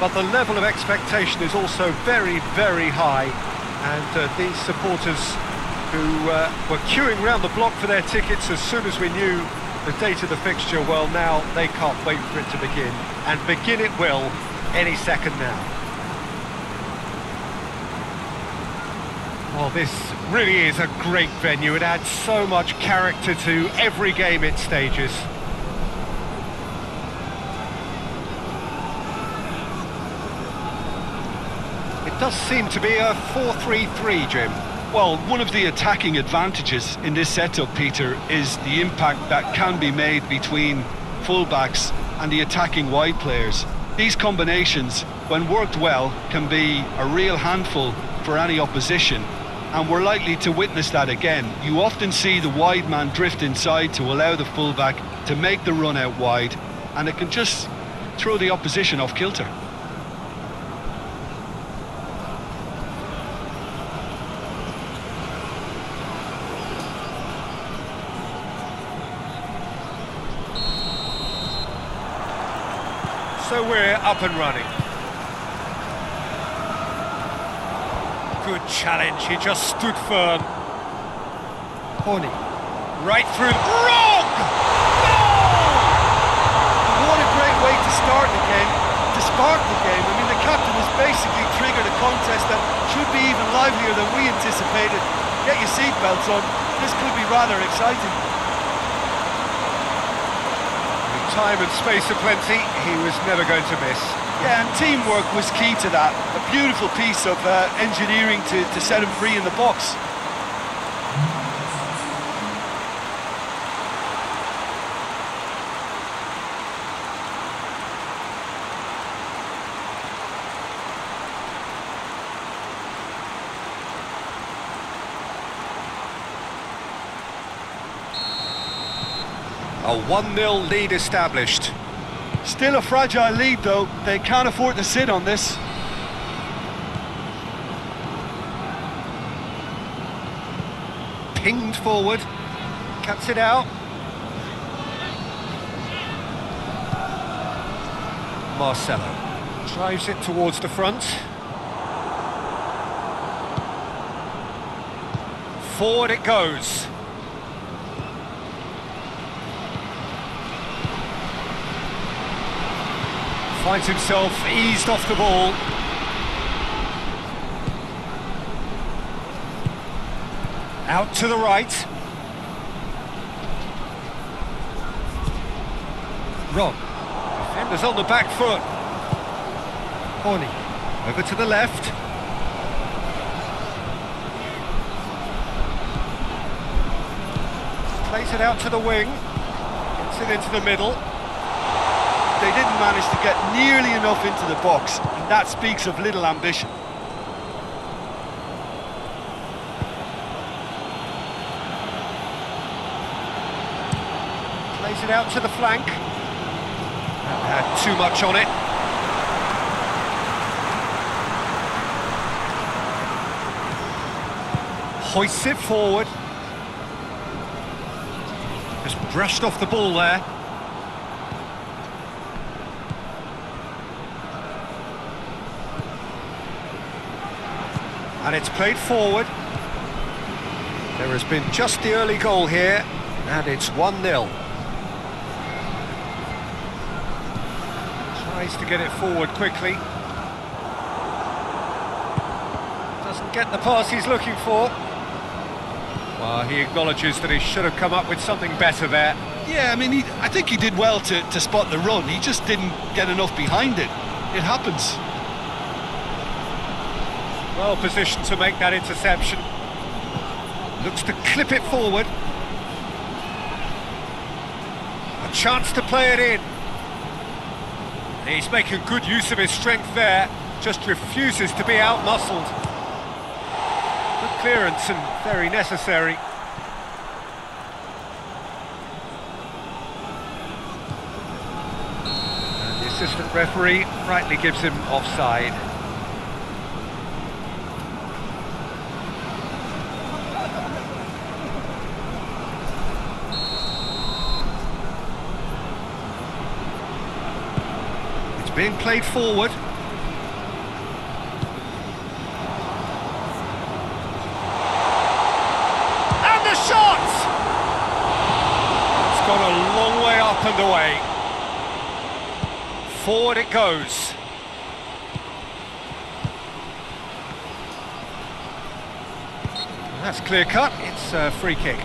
but the level of expectation is also very, very high. And uh, these supporters who uh, were queuing round the block for their tickets as soon as we knew the date of the fixture, well, now they can't wait for it to begin. And begin it will any second now. Well, this really is a great venue. It adds so much character to every game it stages. Does seem to be a 4-3-3, Jim. Well, one of the attacking advantages in this setup, Peter, is the impact that can be made between fullbacks and the attacking wide players. These combinations, when worked well, can be a real handful for any opposition, and we're likely to witness that again. You often see the wide man drift inside to allow the fullback to make the run out wide, and it can just throw the opposition off kilter. We're up and running. Good challenge, he just stood firm. Horny. Right through. Wrong! What a great way to start the game, to spark the game. I mean, the captain has basically triggered a contest that should be even livelier than we anticipated. Get your seatbelts on, this could be rather exciting. Time and space aplenty, he was never going to miss. Yeah, and teamwork was key to that. A beautiful piece of uh, engineering to, to set him free in the box. A 1-0 lead established. Still a fragile lead, though. They can't afford to sit on this. Pinged forward. Cuts it out. Marcelo drives it towards the front. Forward it goes. Finds himself eased off the ball. Out to the right. Rob. Defenders on the back foot. Horny. Over to the left. Plays it out to the wing. Gets it into the middle they didn't manage to get nearly enough into the box, and that speaks of little ambition. Plays it out to the flank. Had too much on it. Hoists it forward. Just brushed off the ball there. And it's played forward. There has been just the early goal here, and it's 1-0. Tries to get it forward quickly. Doesn't get the pass he's looking for. Well, he acknowledges that he should have come up with something better there. Yeah, I mean, he, I think he did well to, to spot the run. He just didn't get enough behind it. It happens. Well positioned to make that interception. Looks to clip it forward. A chance to play it in. He's making good use of his strength there. just refuses to be out-muscled. Good clearance and very necessary. And the assistant referee rightly gives him offside. Being played forward. And the shot! It's gone a long way up and away. Forward it goes. That's clear cut, it's a free kick.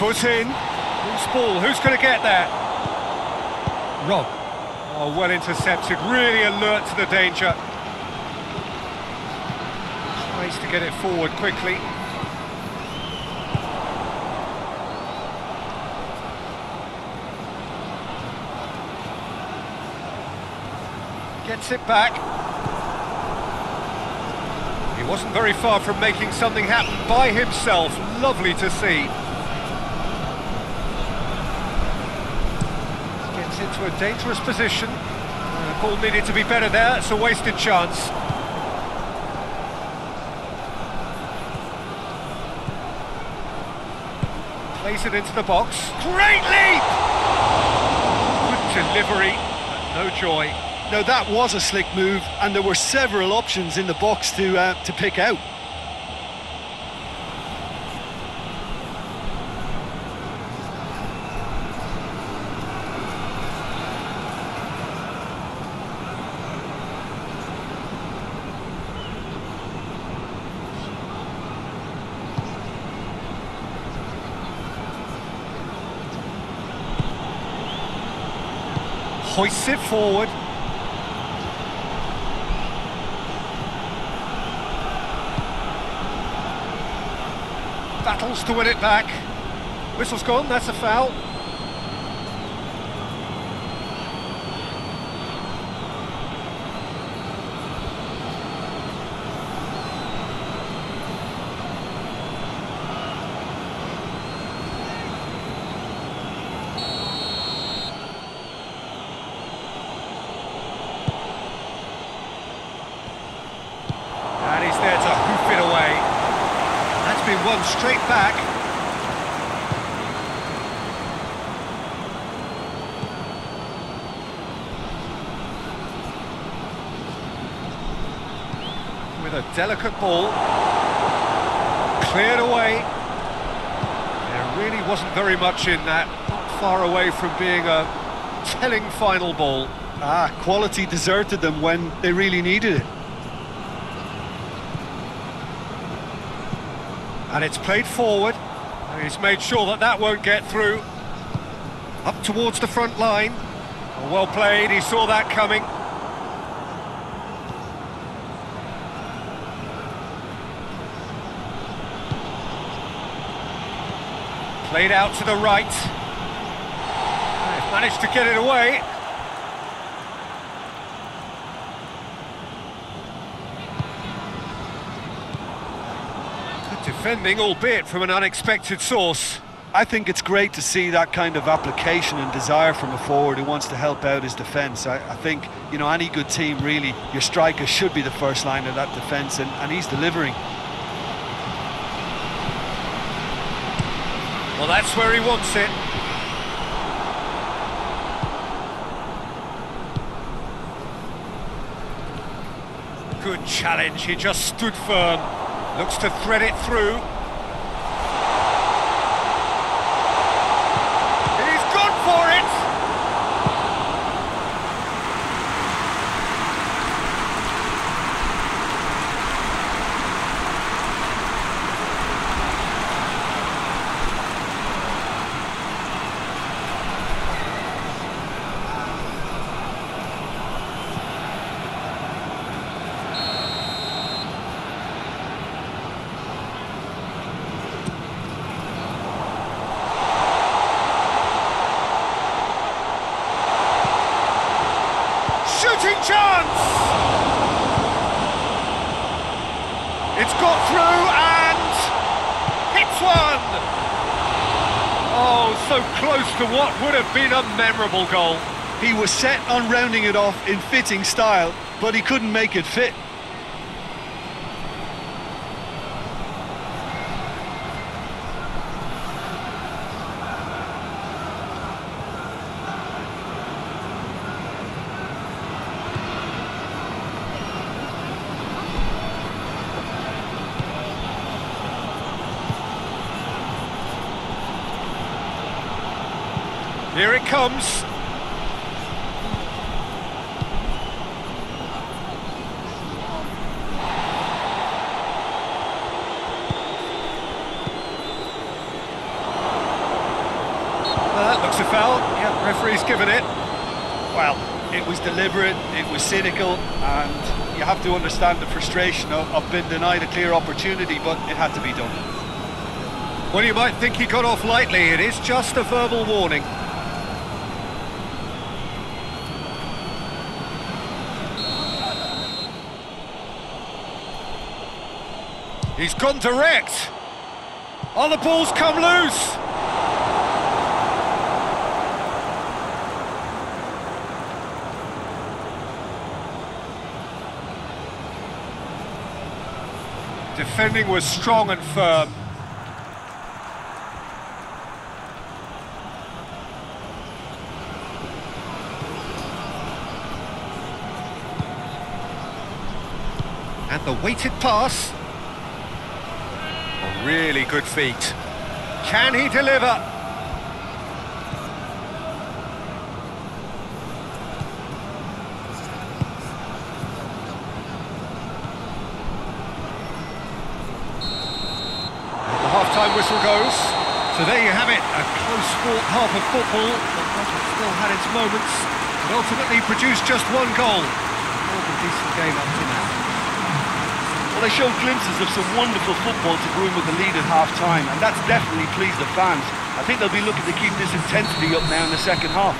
Foot in. Who's ball? Who's going to get that? Rob. Oh, well intercepted. Really alert to the danger. Tries to get it forward quickly. Gets it back. He wasn't very far from making something happen by himself. Lovely to see. Gets into a dangerous position. Uh, ball needed to be better there. It's a wasted chance. Plays it into the box. Great leap! Good delivery, no joy. Now that was a slick move, and there were several options in the box to uh, to pick out. Hoists it forward. Battles to win it back. Whistle's gone, that's a foul. And he's there to hoof it away. Won straight back. With a delicate ball. Cleared away. There really wasn't very much in that. Not far away from being a telling final ball. Ah, quality deserted them when they really needed it. And it's played forward. He's made sure that that won't get through. Up towards the front line. Oh, well played, he saw that coming. Played out to the right. Managed to get it away. Good defending, albeit from an unexpected source. I think it's great to see that kind of application and desire from a forward who wants to help out his defence. I, I think, you know, any good team really, your striker should be the first line of that defence, and, and he's delivering. Well, that's where he wants it. Good challenge, he just stood firm. Looks to thread it through. shooting chance! It's got through and hits one! Oh, close to what would have been a memorable goal. He was set on rounding it off in fitting style, but he couldn't make it fit. Here it comes. That looks a foul. Yeah, referee's given it. Well, it was deliberate, it was cynical, and you have to understand the frustration of, of being denied a clear opportunity, but it had to be done. Well, you might think he got off lightly. It is just a verbal warning. He's gone direct. Oh, the ball's come loose. Defending was strong and firm. And the weighted pass. Really good feet. Can he deliver? The half-time whistle goes. So there you have it, a close fought half of football, but still had its moments, but ultimately produced just one goal. More than decent game up to now. Well, they showed glimpses of some wonderful football to go with the lead at half-time, and that's definitely pleased the fans. I think they'll be looking to keep this intensity up now in the second half.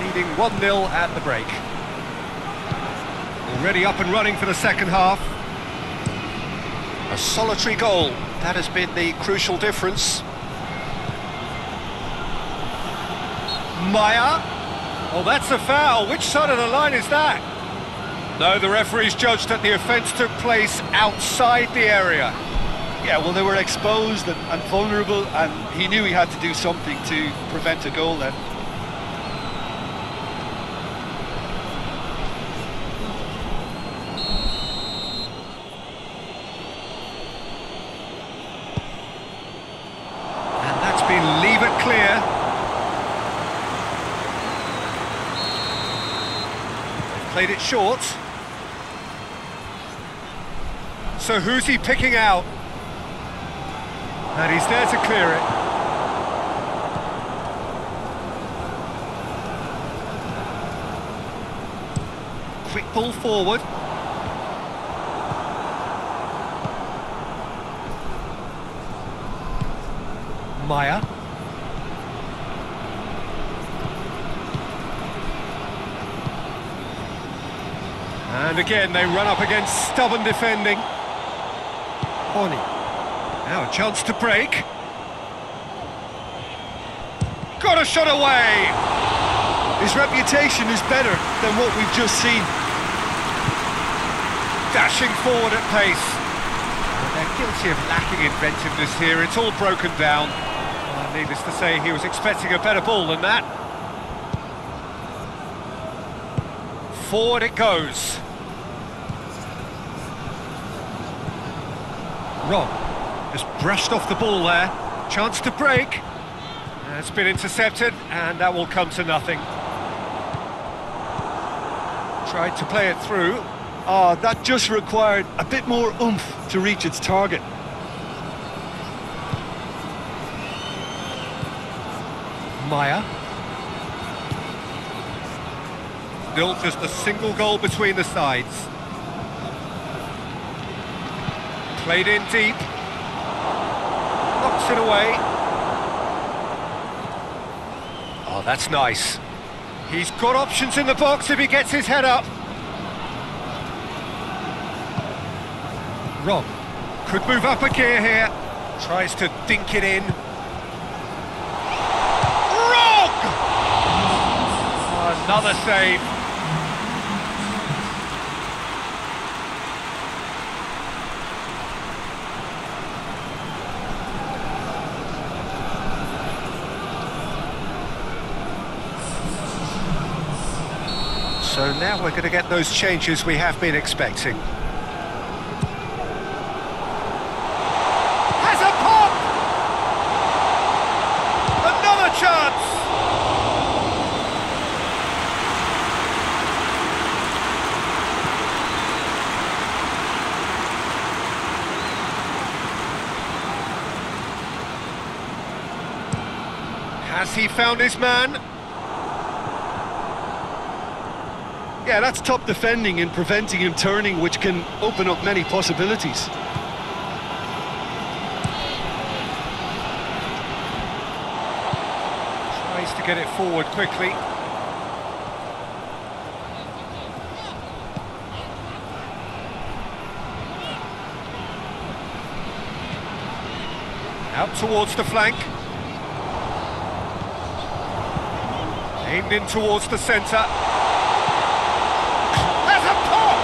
leading 1-0 at the break. Already up and running for the second half. A solitary goal, that has been the crucial difference. Maya. Oh, that's a foul. Which side of the line is that? No, the referee's judged that the offence took place outside the area. Yeah, well, they were exposed and, and vulnerable, and he knew he had to do something to prevent a goal then. And that's been leave it clear. Played it short. So who's he picking out? And he's there to clear it. Quick ball forward. Maya. And again, they run up against stubborn defending. Now a chance to break. Got a shot away! His reputation is better than what we've just seen. Dashing forward at pace. They're guilty of lacking inventiveness here. It's all broken down. Well, needless to say, he was expecting a better ball than that. Forward it goes. Rob has brushed off the ball there. Chance to break. It's been intercepted, and that will come to nothing. Tried to play it through. Ah, that just required a bit more oomph to reach its target. Maya. Still just a single goal between the sides. Played in deep. Knocks it away. Oh, that's nice. He's got options in the box if he gets his head up. Rob could move up a gear here. Tries to dink it in. Wrong! Another save. So now we're going to get those changes we have been expecting. Has a pop! Another chance! Has he found his man? Yeah, that's top defending and preventing him turning, which can open up many possibilities. Tries to get it forward quickly. Out towards the flank. Aimed in towards the centre. There's a pop!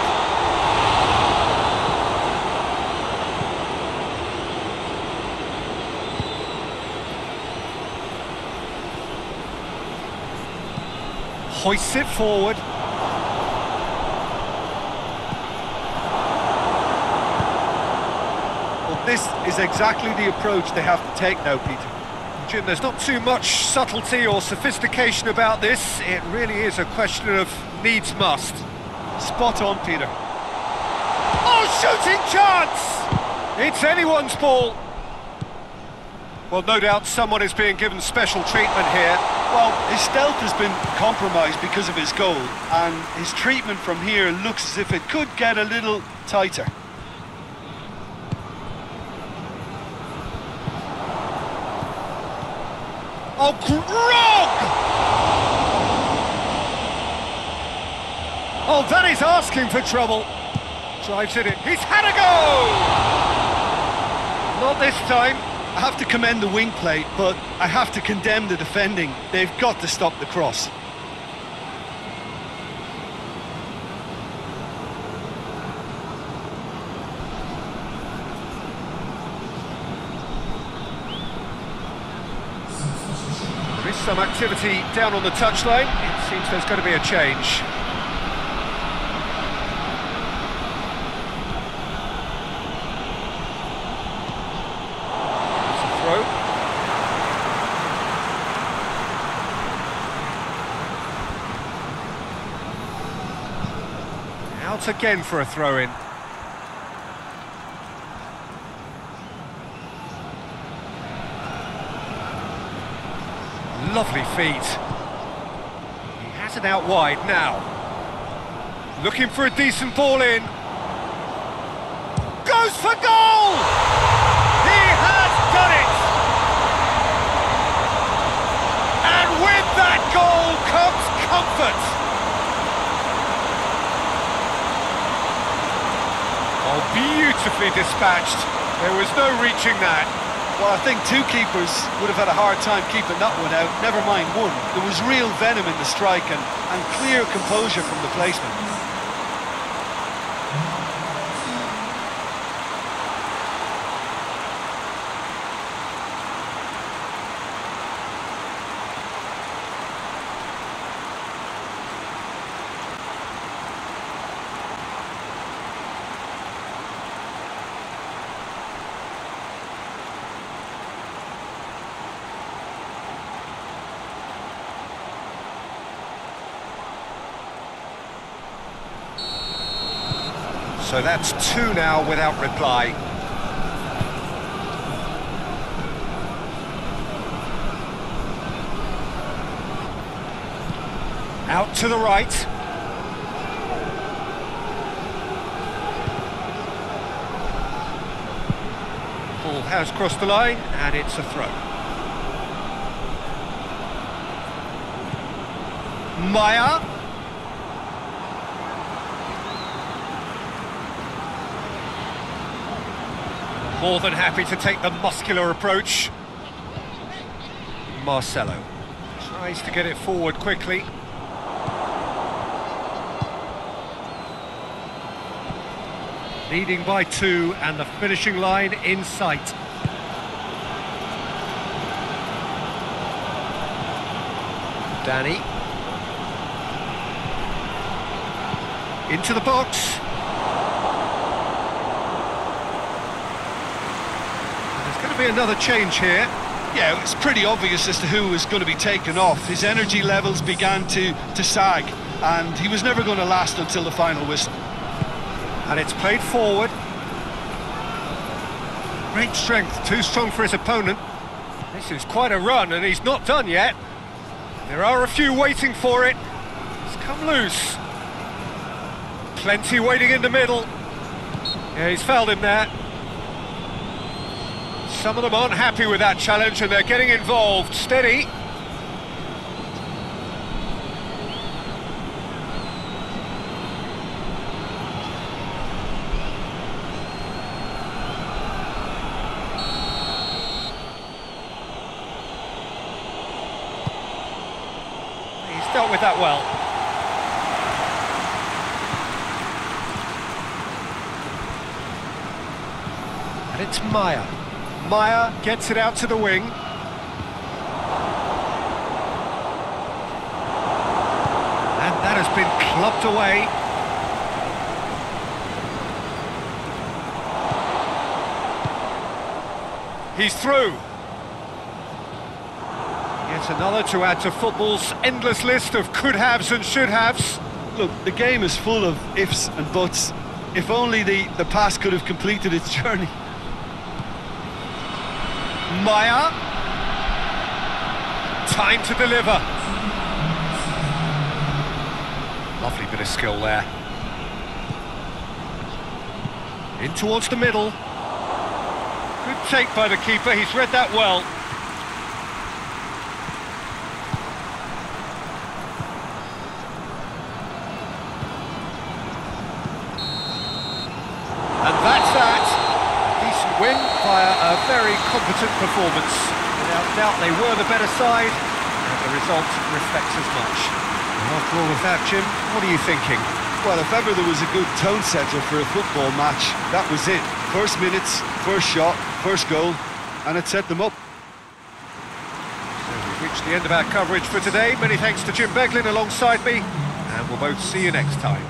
Hoists it forward. Well, this is exactly the approach they have to take now, Peter. Jim, there's not too much subtlety or sophistication about this. It really is a question of needs must. Spot on, Peter. Oh, shooting chance! It's anyone's ball. Well, no doubt someone is being given special treatment here. Well, his stealth has been compromised because of his goal, and his treatment from here looks as if it could get a little tighter. Oh, Grog! Oh, that is asking for trouble. Drives it in. He's had a go! Not this time. I have to commend the wing play, but I have to condemn the defending. They've got to stop the cross. There is some activity down on the touchline. It seems there's going to be a change. It's a throw. Again for a throw-in. Lovely feet. He has it out wide now. Looking for a decent ball in. Goes for goal! He has done it! And with that goal comes comfort. Oh, beautifully dispatched. There was no reaching that. Well, I think two keepers would have had a hard time keeping that one out, never mind one. There was real venom in the strike and, and clear composure from the placement. So that's two now without reply. Out to the right. Ball has crossed the line and it's a throw. Maya. More than happy to take the muscular approach. Marcelo tries to get it forward quickly. Leading by two and the finishing line in sight. Danny. Into the box. There's going to be another change here. Yeah, it's pretty obvious as to who was going to be taken off. His energy levels began to, to sag, and he was never going to last until the final whistle. And it's played forward. Great strength, too strong for his opponent. This is quite a run, and he's not done yet. There are a few waiting for it. It's come loose. Plenty waiting in the middle. Yeah, he's fouled him there. Some of them aren't happy with that challenge and they're getting involved. Steady. He's dealt with that well. And it's Maya. Maya gets it out to the wing. And that has been clubbed away. He's through. Yet another to add to football's endless list of could-haves and should-haves. Look, the game is full of ifs and buts. If only the, the pass could have completed its journey. Time to deliver. Lovely bit of skill there. In towards the middle. Good take by the keeper, he's read that well. And that's that. Decent win via a very competent performance. Without doubt, they were the better side, and the result reflects as much. And after all of that, Jim, what are you thinking? Well, if ever there was a good tone setter for a football match, that was it. First minutes, first shot, first goal, and it set them up. So we've reached the end of our coverage for today. Many thanks to Jim Beglin alongside me, and we'll both see you next time.